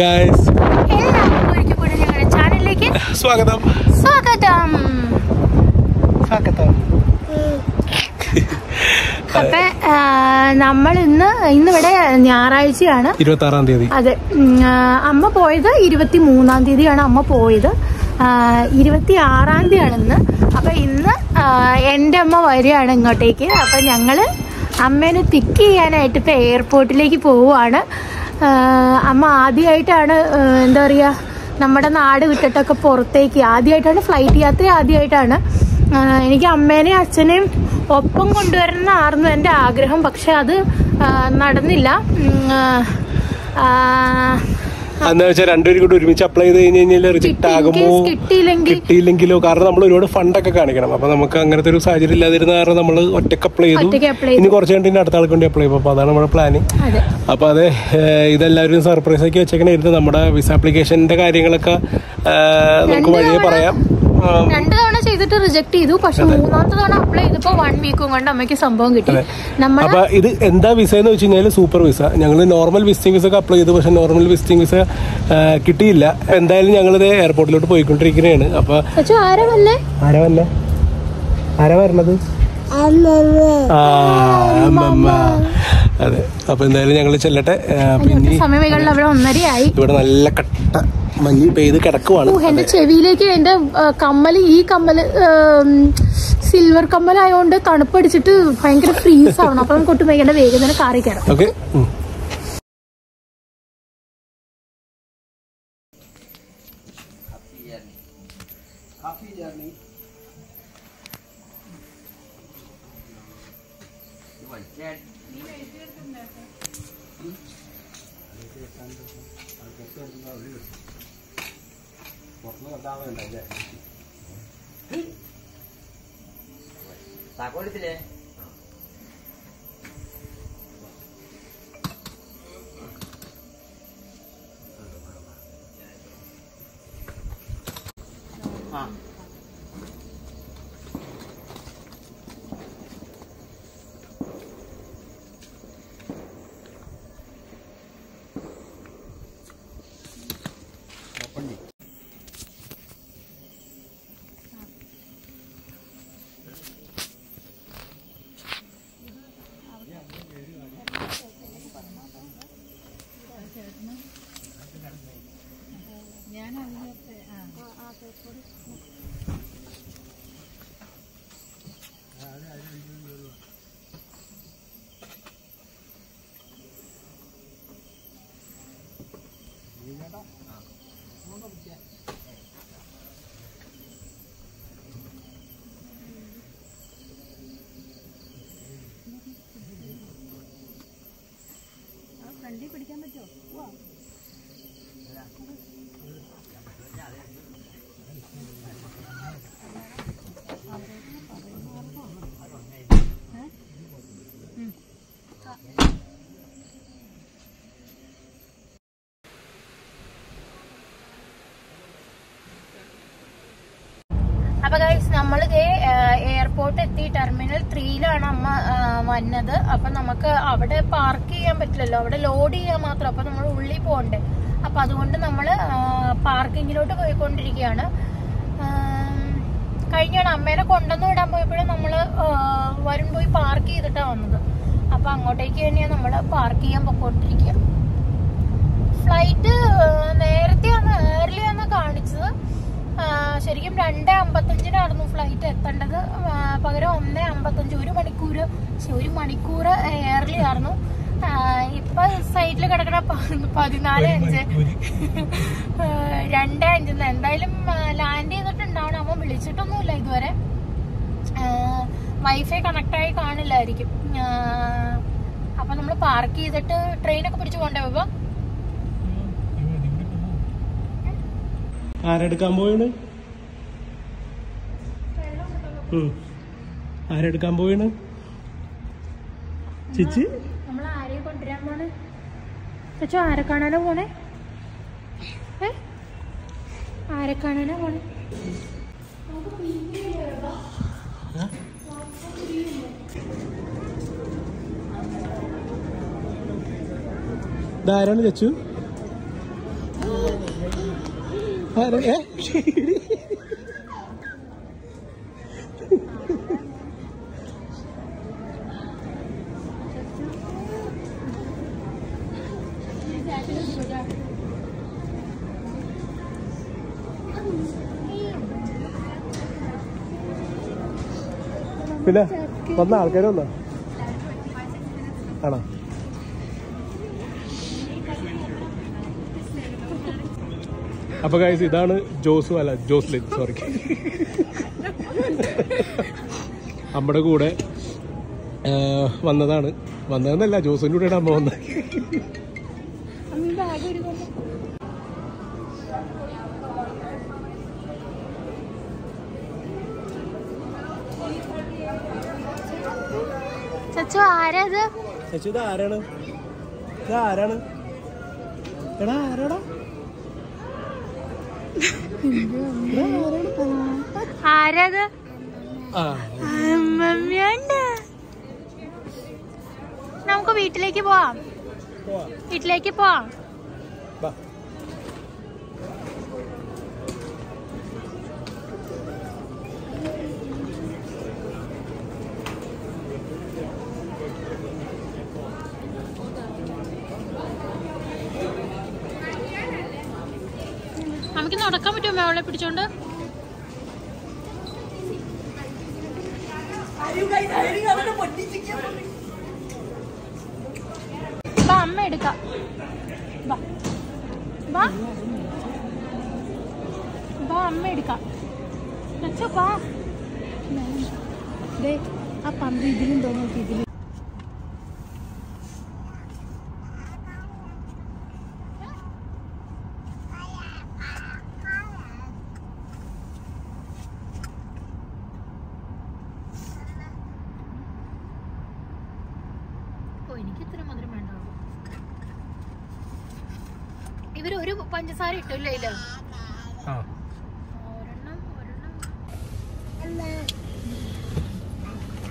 Guys സ്വാഗതം. സ്വാഗതം. സ്വാഗതം. അപ്പൊ നമ്മൾ ഇന്ന് ഇന്നിവിടെ ഞായറാഴ്ചയാണ്. ഇരുപത്തി ആറാം തീയതി. അതെ. അമ്മ പോയത് ഇരുപത്തി മൂന്നാം തീയതിയാണ് അമ്മ പോയത്. ഇരുപത്തി ആറാം തീയതിയാണ് ഇന്ന്. അപ്പൊ ഇന്ന് എന്റെ എന്റെ അമ്മ വരികയാണ് ഇങ്ങോട്ടേക്ക്. അപ്പൊ ഞങ്ങൾ അമ്മേനെ പിക്ക് ചെയ്യാനായിട്ട് ഇപ്പൊ എയർപോർട്ടിലേക്ക് പോവുകയാണ് അമ്മ ആദ്യമായിട്ടാണ് എന്താ പറയുക നമ്മുടെ നാട് വിട്ടിട്ടൊക്കെ പുറത്തേക്ക്. ആദ്യമായിട്ടാണ് ഫ്ലൈറ്റ് യാത്ര ആദ്യമായിട്ടാണ് എനിക്ക് അമ്മേനെയും അച്ഛനെയും ഒപ്പം കൊണ്ടുവരണമെന്നായിരുന്നു എന്റെ ആഗ്രഹം. പക്ഷെ അത് നടന്നില്ല. അന്ന് വെച്ചാൽ രണ്ടുപേരും കൂടി ഒരുമിച്ച് അപ്ലൈ ചെയ്ത് കഴിഞ്ഞ് കഴിഞ്ഞാൽ റിജക്ട് ആകുമോ? കിട്ടിയില്ലെങ്കിലോ? കാരണം നമ്മൾ ഒരുപാട് ഫണ്ടൊക്കെ കാണിക്കണം. അപ്പൊ നമുക്ക് അങ്ങനത്തെ ഒരു സാഹചര്യം ഇല്ലാതിരുന്ന കാരണം നമ്മൾ ഒറ്റയ്ക്ക് അപ്ലൈ ചെയ്തു. ഇനി കുറച്ച് കഴിഞ്ഞ് അടുത്ത ആൾക്ക് വേണ്ടി അപ്ലൈ ചെയ്യും. അപ്പൊ അതാണ് നമ്മുടെ പ്ലാനിങ് അപ്പൊ അതെ ഇതെല്ലാവരും സർപ്രൈസ് ആക്കി വെച്ചേക്കണായിരുന്നു നമ്മുടെ വിസ ആപ്ലിക്കേഷന്റെ കാര്യങ്ങളൊക്കെ നമുക്ക് വഴിയെ പറയാം. ചെയ്തിട്ട് റിജക്ട് ചെയ്തു. പക്ഷെ മൂന്നാമത്തെ തവണ അപ്ലൈ ചെയ്തപ്പോ വൺ വീക്കും കൊണ്ട് അമ്മയ്ക്ക് സംഭവം കിട്ടി. നമ്മൾ അപ്പൊ ഇത് എന്താ വിസ എന്ന് വെച്ച് കഴിഞ്ഞാൽ സൂപ്പർ വിസ ഞങ്ങൾ നോർമൽ വിസിറ്റിംഗ് വിസ ഒക്കെ അപ്ലൈ ചെയ്തു. പക്ഷെ നോർമൽ വിസിറ്റിംഗ് വിസ കിട്ടിയില്ല. എന്തായാലും ഞങ്ങളിത് എയർപോർട്ടിലോട്ട് പോയിക്കൊണ്ടിരിക്കുകയാണ് അപ്പൊ ആരാ വന്നേ? ആരാ വരണത്? ആ അതെ. അപ്പൊ എന്തായാലും ഞങ്ങൾ ചെല്ലട്ടെ. പിന്നെ അവിടെ ഒന്നരയായി. ഇവിടെ നല്ല കട്ട മഞ്ഞ് പെയ്ത് കിടക്കുവാണ്. എന്റെ ചെവിയിലേക്ക് എന്റെ കമ്മൽ കമ്മൽ ഈ കമ്മൽ സിൽവർ കമ്മലായോണ്ട് തണുപ്പടിച്ചിട്ട് ഭയങ്കര ഫ്രീസ് ആവണം അപ്പൊ നമുക്ക് ഒട്ടും വൈകേണ്ട വേഗം തന്നെ കാറി കയറാം ഓക്കെ. താക്കോലത്തില്ലേ അപ്പൊ ഗൈസ് നമ്മളിതേ എയർപോർട്ട് എത്തി ടെർമിനൽ ത്രീയിലാണ് അമ്മ വന്നത്. അപ്പൊ നമുക്ക് അവിടെ പാർക്ക് ചെയ്യാൻ പറ്റില്ലല്ലോ. അവിടെ ലോഡ് ചെയ്യാൻ മാത്രം. അപ്പൊ നമ്മൾ ഉള്ളിൽ പോകണ്ടേ. അപ്പൊ അതുകൊണ്ട് നമ്മൾ പാർക്കിങ്ങിലോട്ട് പോയിക്കൊണ്ടിരിക്കുകയാണ്. കഴിഞ്ഞാണ് അമ്മേനെ കൊണ്ടുവന്ന് വിടാൻ പോയപ്പോഴും നമ്മൾ വരും പോയി പാർക്ക് ചെയ്തിട്ടാണ് വന്നത്. അപ്പൊ അങ്ങോട്ടേക്ക് തന്നെയാണ് നമ്മൾ പാർക്ക് ചെയ്യാൻ പോയിക്കൊണ്ടിരിക്കുക. ഫ്ലൈറ്റ് നേരത്തെ ആണ് ഏർലി ആണ് കാണിച്ചത് ആ, ശരിക്കും രണ്ട് അമ്പത്തഞ്ചിനായിരുന്നു ഫ്ലൈറ്റ് എത്തേണ്ടത് ആ, പകരം ഒന്ന് അമ്പത്തഞ്ച് ഒരു മണിക്കൂർ ഒരു മണിക്കൂർ ഏർലി ആയിരുന്നു. ഇപ്പൊ സൈഡിൽ കിടക്കണ പതിനാല് അഞ്ച്. രണ്ട് അഞ്ച് എന്തായാലും ലാൻഡ് ചെയ്തിട്ടുണ്ടാവണം. അമ്മ വിളിച്ചിട്ടൊന്നുമില്ല ഇതുവരെ. വൈഫൈ കണക്ട് ആയി കാണില്ലായിരിക്കും. അപ്പൊ നമ്മൾ പാർക്ക് ചെയ്തിട്ട് ട്രെയിൻ ഒക്കെ പിടിച്ചു പോണ്ടേ ആരെടുക്കാൻ പോയത്. ആരെടുക്കാൻ പോയാണ് ചിച്ചി? ആരെ കാണാനാ പോണേ? ആരെ കാണാനാ പോണേ? ഇതാരാണ് ചച്ചു? ആരെ- പിന്നെ വന്ന ആൾക്കാർ വന്നോ? ആണോ? അപ്പൊ ഗൈസ് ഇതാണ് ജോസു അല്ല ജോസ്ലിൻ സോറി നമ്മുടെ കൂടെ വന്നതാണ്. വന്നതെന്നല്ല ജോസിന്റെ കൂടെയാണ് അമ്മ വന്നത്. ചച്ചു ആരത്? ചേച്ചി ഇത് ആരാണ്? ഇത് ആരാണ്? എടാ ആരാടാ? ആരത്? ആ. അമ്മമ്മയുണ്ട്. നമുക്ക് വീട്ടിലേക്ക് പോവാ. വീട്ടിലേക്ക് പോവാം. നമുക്ക് നടക്കാൻ പറ്റുമോ അവളെ പിടിച്ചോണ്ട്? അമ്മ എടുക്കാം. അമ്മ എടുക്കാം. പന്ത് ഇതിലുണ്ടോ നോക്കി ഇതിൽ ഓ എനിക്ക് ഇത്ര മധുരം വേണ്ട ഇവർ ഒരു പഞ്ചസാര ഇട്ടില്ല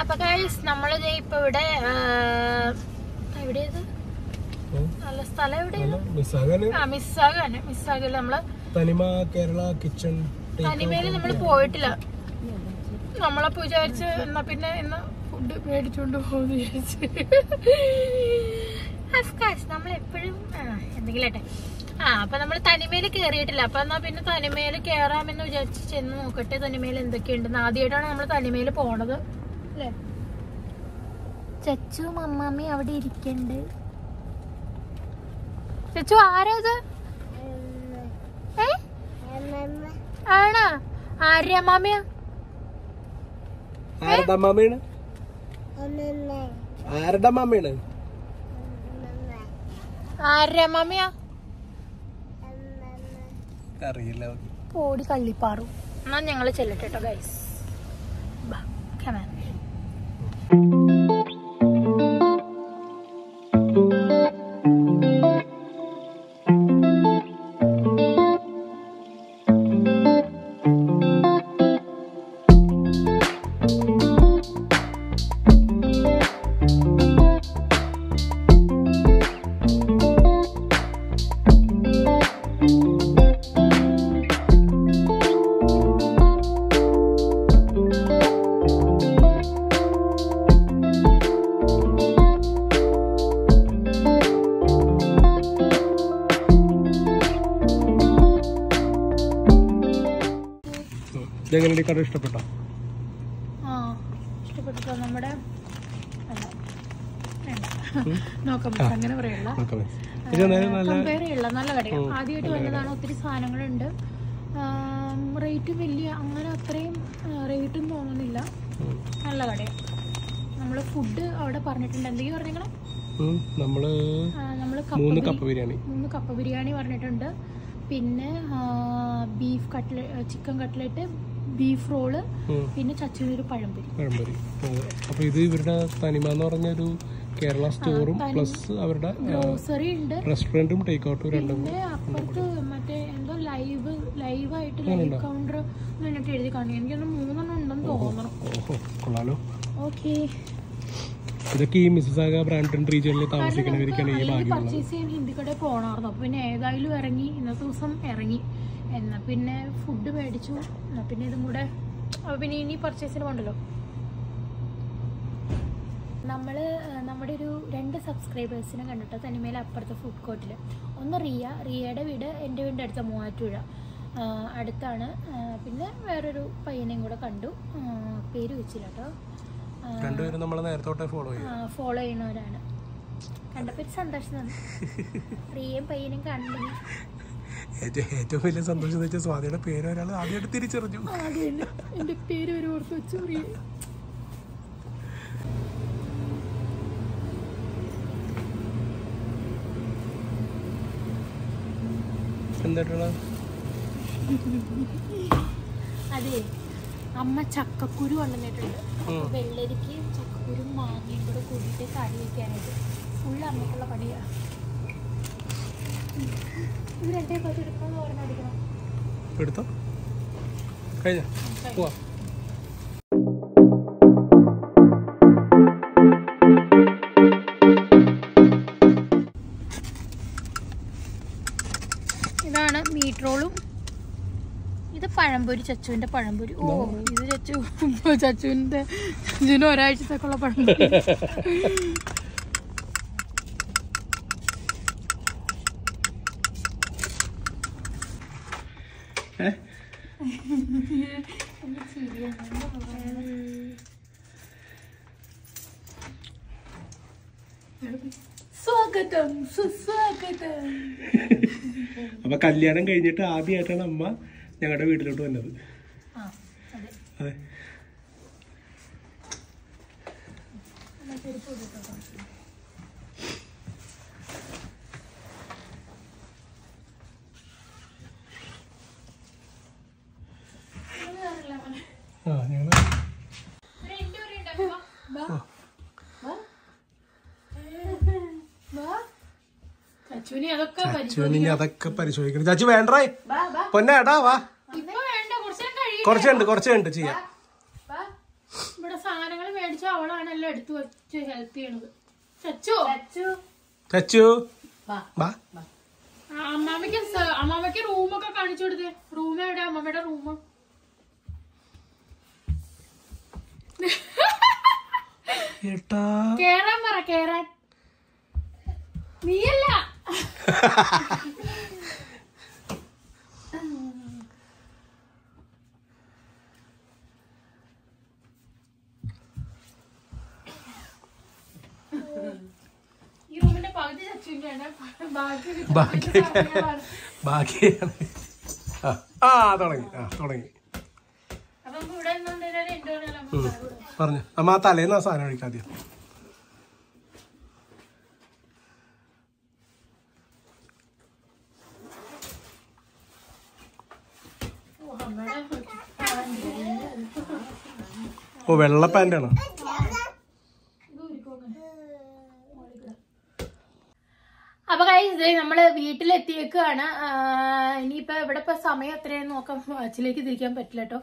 അപ്പൊ ഗൈസ് നമ്മളിത് ഇപ്പൊ ഇവിടെ എവിടെയത്? നല്ല സ്ഥലം എവിടെയാണ് മിസ്സാകാണ് മിസ്സാകില്ല നമ്മൾ തനിമ കേരള കിച്ചൺ തനിമയിൽ നമ്മൾ പോയിട്ടില്ല. നമ്മളപ്പോ വിചാരിച്ച് എന്നാ പിന്നെ ഇന്ന് ഫുഡ് മേടിച്ചോണ്ട് പോകുന്നു വിചാരിച്ച്. അഫ്കോഴ്സ് നമ്മൾ എപ്പോഴും എന്തെങ്കിലും ആട്ടെ. ആ അപ്പൊ നമ്മൾ തനിമേൽ കേറിയിട്ടില്ല. അപ്പൊ എന്നാ പിന്നെ തനിമേൽ കേറാമെന്ന് വിചാരിച്ച് ചെന്ന് നോക്കട്ടെ തനിമേൽ എന്തൊക്കെയുണ്ടെന്ന്. ആദ്യമായിട്ടാണ് നമ്മൾ തനിമേൽ പോണത്? അല്ലേ? ചച്ചു അമ്മാമ്മ അവിടെ ഇരിക്കണ്ട്. ചച്ചു ആരാ ഇത് ആണോ? ആര്യ മാമിയ? ആരുടെ അമ്മാമ്മയാണ് ആരുടെ അമ്മാമ്മയാണ് ആര്യ മാമിയ? അറിയില്ല. പോടി കള്ളിപ്പാറു. എന്നാ ഞങ്ങൾ ചെല്ലട്ടെ കേട്ടോ ബാ ഇതെങ്ങനെ കട ഇഷ്ടപ്പെട്ടോ? ആ ഇഷ്ടപ്പെട്ടു നമ്മുടെ. അങ്ങനെ പറയല്ല കമ്പയർ ചെയ്യല്ല നല്ല കടയാണ് ആദ്യമായിട്ട് വന്നതാണ് ഒത്തിരി സാധനങ്ങളുണ്ട്. റേറ്റ് വലിയ അങ്ങനെ അത്രയും റേറ്റും തോന്നുന്നില്ല. നല്ല കടയാണ് നമ്മൾ ഫുഡ് അവിടെ പറഞ്ഞിട്ടുണ്ട്. എന്തെങ്കിലും പറഞ്ഞേക്കണം. നമ്മൾ മൂന്ന് കപ്പ് ബിരിയാണി. മൂന്ന് കപ്പ ബിരിയാണി പറഞ്ഞിട്ടുണ്ട്. പിന്നെ beef cutlet chicken cutlet beef roll പിന്നെ ചച്ചിനൊരു പഴംപൊരി. പഴംപൊരി. അപ്പൊ ഇത് ഇവരുടെ തനിമ എന്ന് പറഞ്ഞ ഒരു കേരള സ്റ്റോറും പ്ലസ് അവരുടെ ഗ്രോസറി ഉണ്ട്. റെസ്റ്റോറന്റും ടേക്ക് ഔട്ടും രണ്ടും അപ്പുറത്ത് മറ്റേ എന്തോ ലൈവ് ലൈവ് അങ്ങനെയുണ്ടോ? കൗണ്ടർ എന്നിട്ട് എഴുതി കാണുക എനിക്കൊന്ന് മൂന്നെണ്ണം ഉണ്ടെന്ന് തോന്നണം. ഓഹോ കൊള്ളാലോ. ഓക്കെ. ഇതൊക്കെ ഈ മിസ്സാഗ ബ്രാൻഡ് റീജിയനിൽ താമസിക്കുന്നവർക്കാണ് ഈ ഭാഗ്യം പർച്ചേസ് ചെയ്യാൻ ഹിന്ദി കടയിൽ പോകണമായിരുന്നു അപ്പൊ പിന്നെ ഏതായാലും ഇറങ്ങി ഇന്നത്തെ ദിവസം ഇറങ്ങി. എന്നാ പിന്നെ ഫുഡ് മേടിച്ചു. എന്നാ പിന്നെ ഇതും കൂടെ. അപ്പൊ പിന്നെ ഇനി പർച്ചേസിന് പോകണ്ടല്ലോ നമ്മൾ നമ്മുടെ ഒരു രണ്ട് സബ്സ്ക്രൈബേഴ്സിനെ കണ്ടിട്ട്? തനിമേലെ അപ്പുറത്തെ ഫുഡ് കോർട്ടിൽ ഒന്ന് റിയ. റിയയുടെ വീട് എന്റെ വീടിന്റെ അടുത്ത മൂവാറ്റുപുഴ. ആ, അടുത്താണ്. പിന്നെ വേറൊരു പയ്യനെയും കൂടെ കണ്ടു. പേര് വെച്ചില്ല കേട്ടോ രണ്ടുപേരും നമ്മളെ നേരത്തോട്ടെ ഫോളോ ഫോളോ ചെയ്യുന്നവരാണ്. കണ്ടപ്പോൾ ഒരു സന്തോഷം തന്നെ. റിയയും പയ്യനും കണ്ടെങ്കിൽ ഏറ്റവും ഏറ്റവും വലിയ സന്തോഷം എന്ന് വെച്ചാൽ സ്വാതിയുടെ പേര് ഒരാൾ ആദ്യമായിട്ട് തിരിച്ചറിഞ്ഞു. എന്റെ പേര് ഒരു ഓർത്ത് വെച്ചു എന്തായിട്ടുള്ള അതെ അമ്മ ചക്കക്കുരു കൊണ്ടുവന്നിട്ടുണ്ട്. വെള്ളരിക്ക് ചക്കക്കുരും മാങ്ങയും കൂടെ കൂടിയിട്ട് കറി വയ്ക്കാനായിട്ട് ഫുൾ അമ്മയ്ക്കുള്ള പണിയാ. എടുത്തോ? കഴിഞ്ഞ? പോവാ. ഇതാണ് മീറ്റ് റോളും ഇത് പഴംപൊരി ചച്ചുവിന്റെ പഴംപൊരി. ഓ ഇത് ചച്ചു ചച്ചുവിന്റെ ചച്ചുവിന് ഒരാഴ്ചത്തേക്കുള്ള പഴംപൊരി. സ്വാഗതം സുസ്വാഗതം. അപ്പൊ കല്യാണം കഴിഞ്ഞിട്ട് ആദ്യമായിട്ടാണ് അമ്മ ഞങ്ങളുടെ വീട്ടിലോട്ട് വന്നത്. അതെ അതെ എന്നാ ചെരുപ്പ് കൊടുത്തോ. ഇത് വേറെയല്ല മോനെ. ആ ഞങ്ങൾ ഒരു എന്റെ ഒരു ഉണ്ട്. വാ. വാ. വാ. വാ. ചച്ചുവിനെ അതൊക്കെ പരിശോധിക്കണം. ചാച്ചു വേണ്ടേ? പൊന്നേട്ടാ വാ. കുറച്ചുണ്ട് കുറച്ചുണ്ട് ചെയ്യാം. ഇവിടെ സാധനങ്ങൾ മേടിച്ചു അവളാണല്ലോ എടുത്തു വെച്ച് ഹെൽപ്പ് ചെയ്യണത്. ചച്ചു? ചച്ചു. അമ്മാമ്മക്ക് അമ്മാമയ്ക്ക് റൂമൊക്കെ കാണിച്ചു കൊടുത്തേ. റൂം എവിടെ അമ്മാമ്മയുടെ റൂം കേറാൻ പറ കേറാൻ. നീയല്ല. ബാക്കി ആ തുടങ്ങി ആ തുടങ്ങി. പറഞ്ഞു. അമ്മ ആ തലേന്ന് ആ സാധനം കഴിക്കാം ഓ വെള്ള പാന്റാണ് അപ്പൊ കഴിഞ്ഞത് നമ്മൾ വീട്ടിലെത്തിയേക്കാണ് ഇനിയിപ്പോ ഇവിടെ ഇപ്പൊ സമയം എത്രയെന്ന് നോക്കാം. വാച്ചിലേക്ക് തിരിക്കാൻ പറ്റില്ല കേട്ടോ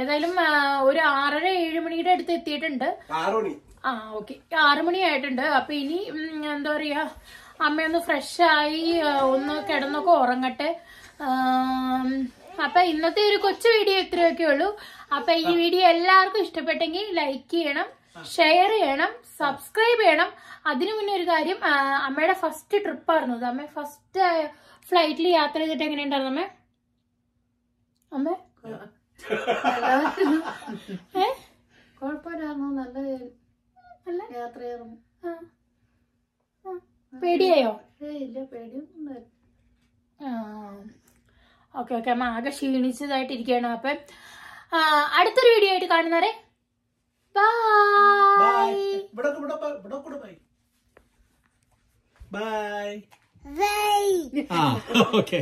ഏതായാലും ഒരു ആറര ഏഴ് മണിയുടെ അടുത്ത് എത്തിയിട്ടുണ്ട്. ആ ഓക്കെ. ആറു മണിയായിട്ടുണ്ട് അപ്പൊ ഇനി എന്താ പറയാ അമ്മയൊന്ന് ഫ്രഷ് ആയി ഒന്ന് കിടന്നൊക്കെ ഉറങ്ങട്ടെ. അപ്പൊ ഇന്നത്തെ ഒരു കൊച്ചു വീഡിയോ ഇത്രയൊക്കെ ഉള്ളൂ. അപ്പൊ ഈ വീഡിയോ എല്ലാവർക്കും ഇഷ്ടപ്പെട്ടെങ്കിൽ ലൈക്ക് ചെയ്യണം ഷെയർ ചെയ്യണം സബ്സ്ക്രൈബ് ചെയ്യണം. അതിനു മുന്നേ ഒരു കാര്യം ആ, അമ്മയുടെ ഫസ്റ്റ് ട്രിപ്പ് ആയിരുന്നു. അമ്മ ഫസ്റ്റ് ഫ്ലൈറ്റിൽ യാത്ര ചെയ്തിട്ട് എങ്ങനെയുണ്ടായിരുന്നു അമ്മ? അമ്മ? ഏ? കുഴപ്പമില്ലായിരുന്നു. നല്ല നല്ല? യാത്രയായിരുന്നു. ആ. ആ. പേടിയായോ? ഇല്ല പേടിയൊന്നും ഓക്കെ ഓക്കെ അമ്മ ആകെ ക്ഷീണിച്ചതായിട്ടിരിക്കുകയാണ്. അപ്പം അടുത്തൊരു വീഡിയോ ആയിട്ട് കാണുന്നവരെ ബൈ ബൈ ഓക്കെ